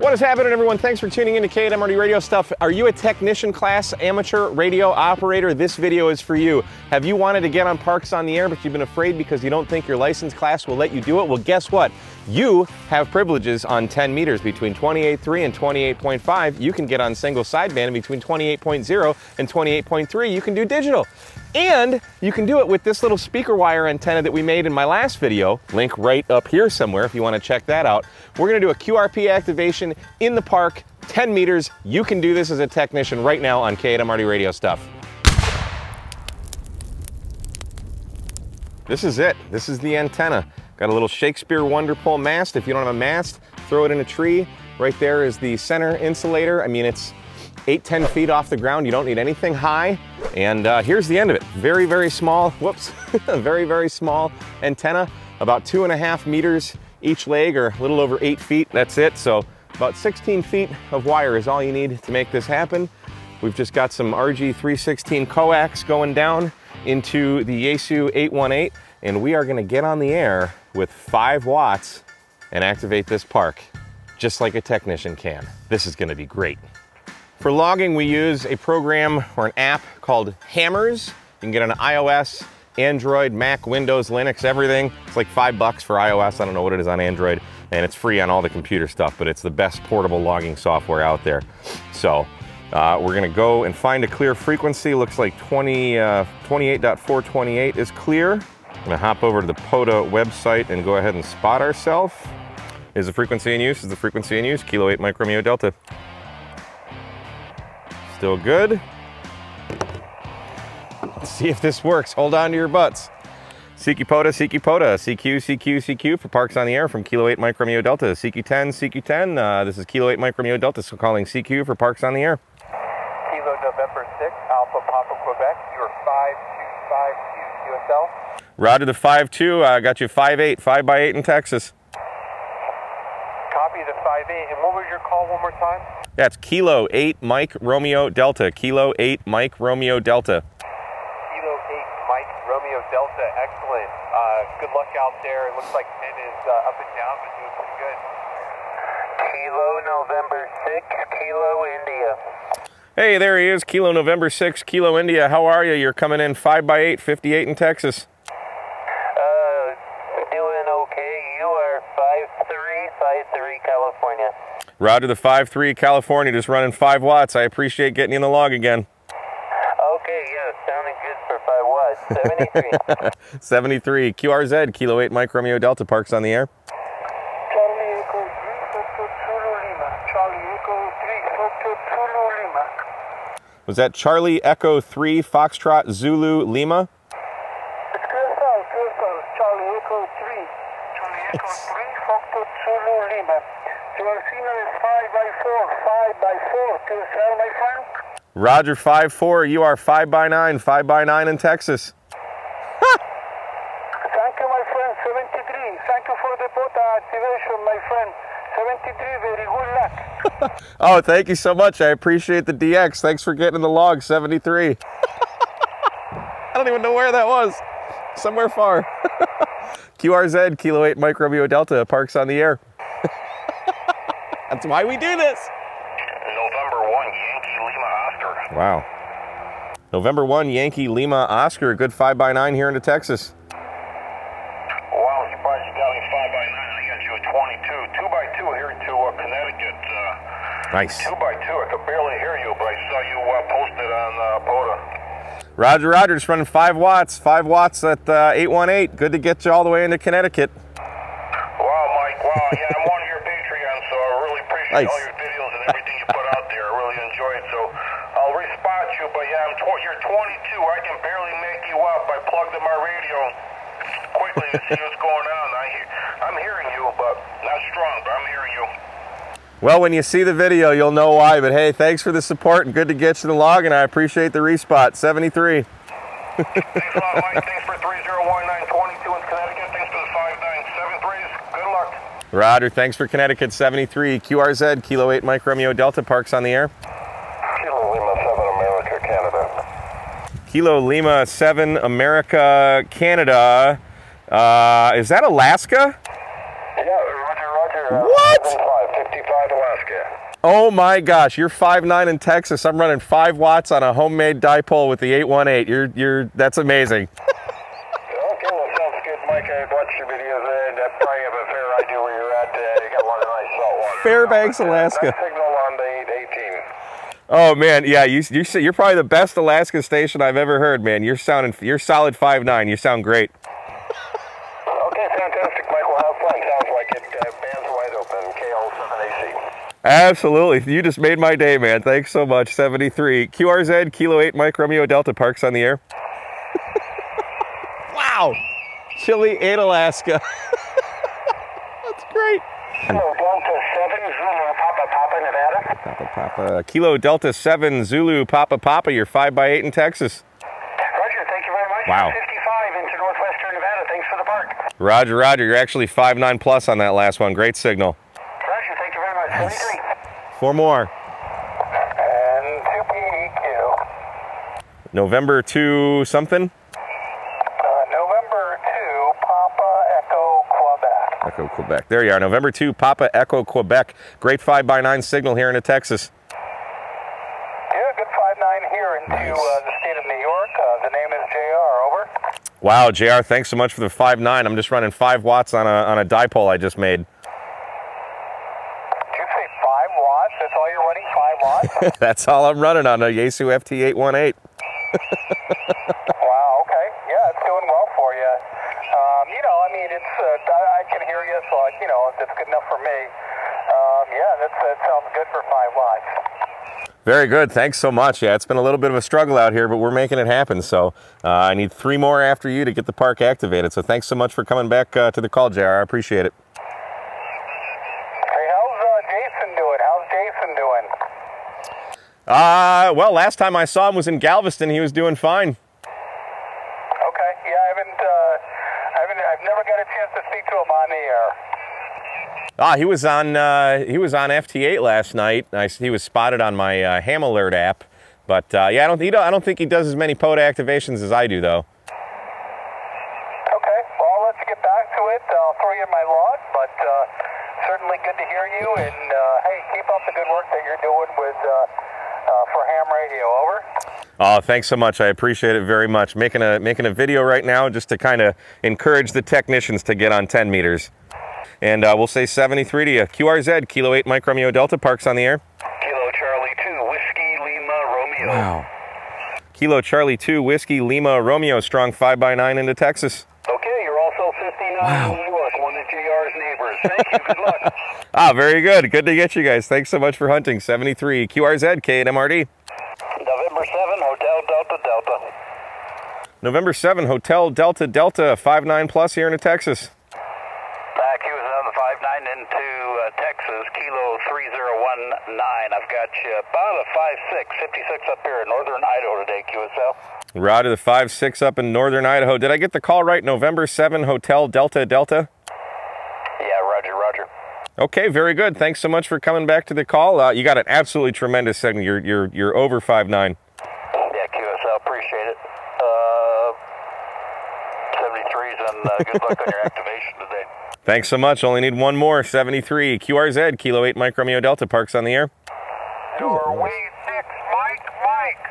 What is happening, everyone? Thanks for tuning in to K8MRD Radio Stuff. Are you a technician class amateur radio operator? This video is for you. Have you wanted to get on Parks on the Air, but you've been afraid because you don't think your license class will let you do it? Well, guess what? You have privileges on 10 meters between 28.3 and 28.5. You can get on single sideband between 28.0 and 28.3. You can do digital. And you can do it with this little speaker wire antenna that we made in my last video, link right up here somewhere if you want to check that out. We're going to do a QRP activation in the park, 10 meters. You can do this as a technician right now on K8MRD Radio Stuff. This is it. This is the antenna. Got a little Shakespeare Wonder Pole mast. If you don't have a mast, throw it in a tree. Right there is the center insulator. I mean, it's eight, 10 feet off the ground. You don't need anything high. And uh, here's the end of it. Very, very small, whoops, very, very small antenna, about two and a half meters each leg or a little over eight feet. That's it. So about 16 feet of wire is all you need to make this happen. We've just got some RG316 coax going down into the Yaesu 818 and we are gonna get on the air with five watts and activate this park just like a technician can. This is gonna be great. For logging, we use a program or an app called HAMRS. You can get it on iOS, Android, Mac, Windows, Linux, everything. It's like five bucks for iOS. I don't know what it is on Android. And it's free on all the computer stuff, but it's the best portable logging software out there. So uh, we're gonna go and find a clear frequency. Looks like 20, uh, 28.428 is clear. I'm gonna hop over to the POTA website and go ahead and spot ourselves. Is the frequency in use? Is the frequency in use? Kilo 8 Mike Romeo Delta. Still good. Let's see if this works. Hold on to your butts. CQ-POTA, CQ-POTA, CQ, CQ, CQ for Parks on the Air from Kilo 8 Mike Romeo Delta. CQ10, CQ10, uh, this is Kilo 8 Mike Romeo Delta, so calling CQ for Parks on the Air. Kilo November 6, Alpha Papa Quebec, you're 5252 QSL. Roger the 5-2, I uh, got you 5-8, 5 by 8 in Texas. Copy the 5-8, and what was your call one more time? That's Kilo 8 Mike Romeo Delta. Kilo 8 Mike Romeo Delta. Kilo 8 Mike Romeo Delta, excellent. Uh, good luck out there. It looks like 10 is uh, up and down, but doing pretty good. Kilo November 6, Kilo India. Hey, there he is, Kilo November 6, Kilo India. How are you? You're coming in 5 by 8 58 in Texas. Uh, doing okay. You are 5353 California. Roger the 5-3 California, just running 5 watts. I appreciate getting you in the log again. Okay, yeah, sounding good for 5 watts. 73. 73. QRZ, Kilo 8 Mike Romeo Delta, Parks on the air. Charlie Echo 3, Foxtrot Zulu Lima. Charlie Echo 3, Foxtrot Zulu Lima. Was that Charlie Echo 3 Foxtrot Zulu Lima? It's QSL, QSL, Charlie Echo 3. Charlie Echo 3, Foxtrot Zulu Lima. Your signal is 5 by 4, 5 by 4, QSL, my friend. Roger 5-4, you are 5 by 9, 5 by 9 in Texas. Thank you, my friend, 73. Thank you for the POTA activation, my friend. 73, very good luck. Oh, thank you so much. I appreciate the DX. Thanks for getting in the log, 73. I don't even know where that was. Somewhere far. QRZ, Kilo 8 Mike Romeo Delta, Parks on the air. That's why we do this. November 1, Yankee Lima Oscar. Wow. November 1, Yankee Lima Oscar, good 5 by 9 here into Texas. Wow, I'm surprised you got me 5 by 9. I got you at 22. 2 by 2 here to uh, Connecticut. Uh, Nice. 2 by 2. I could barely hear you, but I saw you uh, posted on uh, POTA. Roger, Roger, just running 5 watts, 5 watts at uh, 818. Good to get you all the way into Connecticut. Wow, Mike. Wow. Yeah, I'm one of your Patreons, so I really appreciate Nice. all your videos and everything you put out there. I really enjoy it. So I'll respot you, but yeah, I'm tw- you're 22. I can barely make you up. I plugged in my radio quickly to see what's going on. I hear, I'm hearing you, but not strong, but I'm hearing you. Well, when you see the video, you'll know why. But hey, thanks for the support and good to get you the log, and I appreciate the respot. 73. Thanks a lot, Mike. Thanks for 301922 in Connecticut. Thanks for the 5973s. Good luck. Roger, thanks for Connecticut 73. QRZ, Kilo 8 Mike Romeo Delta, Parks on the air. Kilo Lima 7 America, Canada. Kilo Lima 7 America, Canada. Uh, is that Alaska? Yeah, Roger, Roger. Uh, What? 55, 55 Alaska. Oh my gosh, you're 5'9 in Texas. I'm running 5 watts on a homemade dipole with the 818. You're you're that's amazing. Okay, well, sounds good, Mike. I watched your videos and I probably have a fair idea where you're at. Uh, you got of nice saltwater. Fairbanks, But, uh, Alaska. That signal on the 818. Oh man, yeah, you you you're probably the best Alaska station I've ever heard, man. You're sounding you're solid 5'9. You sound great. Okay, fantastic, Mike. We'll have fun. Sounds like it. Uh, bands wide open. KL7AC. Absolutely. You just made my day, man. Thanks so much. 73. QRZ, Kilo 8, Mike Romeo Delta Parks on the air. wow. Chili 8, Alaska. That's great. Hello, Delta 7, Zulu, Papa, Papa, Nevada. Papa Papa. Kilo Delta 7, Zulu Papa Papa. You're 5x8 in Texas. Roger, thank you very much. Wow. 55 into northwestern Nevada. Thanks for the park. Roger, Roger. You're actually five nine plus on that last one. Great signal. Roger, thank you very much. 73. Four more. And 2PQ. November 2 something? Uh, November 2, Papa Echo Quebec. There you are. November 2, Papa Echo Quebec. Great 5x9 signal here in Texas. Yeah, good 5-9 here into Nice. uh, the state of New York. Uh, the name is JR, over. Wow, JR, thanks so much for the 5-9. I'm just running 5 watts on a, on a dipole I just made. Did you say 5 watts? That's all you're running, 5 watts? That's all I'm running on a Yaesu FT818. wow, okay. Yeah, it's doing well for you. Um, you know, I mean, it's, uh, I, I can hear you, so, I, you know, it's good enough for me. Um, yeah, that's, that sounds good for 5 watts. Very good. Thanks so much. Yeah, it's been a little bit of a struggle out here, but we're making it happen. So uh, I need three more after you to get the park activated. So thanks so much for coming back uh, to the call, JR. I appreciate it. Hey, how's uh, Jason doing? How's Jason doing? Uh, well, last time I saw him was in Galveston. He was doing fine. Okay. Yeah, I haven't. Uh, I haven't. I've never got a chance to speak to him on the air. Ah, he was on uh, he was on FT8 last night. I, he was spotted on my uh, HamAlert app. But uh, yeah, I don't, he don't I don't think he does as many POTA activations as I do, though. Okay. Well, let's get back to it. I'll throw you in my log, but uh, certainly good to hear you. And uh, hey, keep up the good work that you're doing with uh, uh, for Ham Radio. Over. Oh, thanks so much. I appreciate it very much. Making a making a video right now just to kind of encourage the technicians to get on 10 meters. And uh, we'll say 73 to you. QRZ, Kilo 8 Mike Romeo Delta Parks on the air. Kilo Charlie Two Whiskey Lima Romeo. Wow. Kilo Charlie 2 Whiskey Lima Romeo strong 5x9 into Texas. Okay, you're also 59 in New York, one of JR's neighbors. Thank you. Good luck. Ah, very good. Good to get you guys. Thanks so much for hunting. 73 QRZ K8MRD. November 7, Hotel Delta Delta. November 7 Hotel Delta Delta 5-9 plus here in Texas. Back, he was on the 5-9 into uh, Texas, Kilo 3019. I've got you about a 5-6, 56 up here in northern Idaho today, QSL. Roger the 5-6 up in northern Idaho. Did I get the call right? November 7 Hotel Delta Delta? Yeah, roger, roger. Okay, very good. Thanks so much for coming back to the call. Uh, you got an absolutely tremendous segment. You're you're you're over 5'9. Yeah, QSL, appreciate it. Uh, 73s and uh, good luck on your activation today. Thanks so much. Only need one more. 73 QRZ Kilo 8 Mike Romeo Delta Parks on the air. Norway 6, Mike, Mike.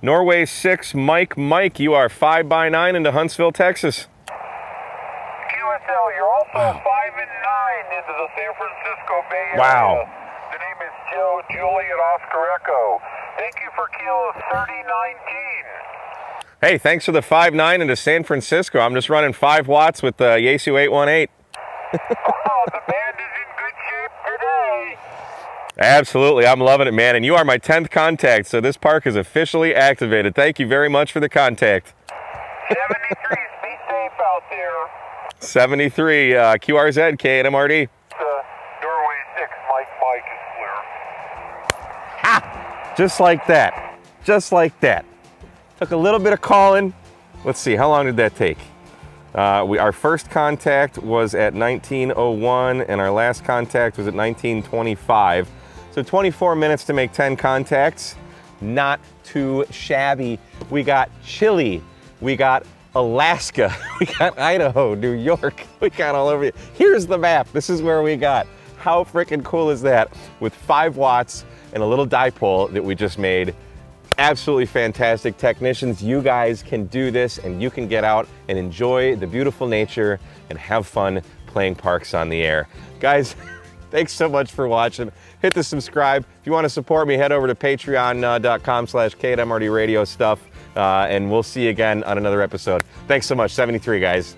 Norway 6 Mike Mike. You are 5 by 9 into Huntsville, Texas. QSL, you're also 5 and 9 into the San Francisco Bay Area. Wow. The name is Joe Juliet Oscar Echo. Thank you for Kilo 3019. Hey, thanks for the 5-9 into San Francisco. I'm just running 5 watts with the Yaesu 818. Oh, the band is in good shape today. Absolutely. I'm loving it, man. And you are my 10th contact, so this park is officially activated. Thank you very much for the contact. 73s, be safe out there. 73 uh, QRZ K8MRD. Uh, Norway 6, Mike, Mike is clear. Just like that. Just like that. Took a little bit of calling. Let's see, how long did that take? Uh, we, our first contact was at 1901 and our last contact was at 1925. So 24 minutes to make 10 contacts. Not too shabby. We got Chile. We got Alaska. We got Idaho, New York. We got all over. Here's the map. This is where we got How freaking cool is that? With five watts and a little dipole that we just made. Absolutely fantastic technicians. You guys can do this and you can get out and enjoy the beautiful nature and have fun playing parks on the air. Guys, thanks so much for watching. Hit the subscribe. If you want to support me, head over to patreon.com slash K8MRD radio stuff. Uh, and we'll see you again on another episode. Thanks so much. 73, guys.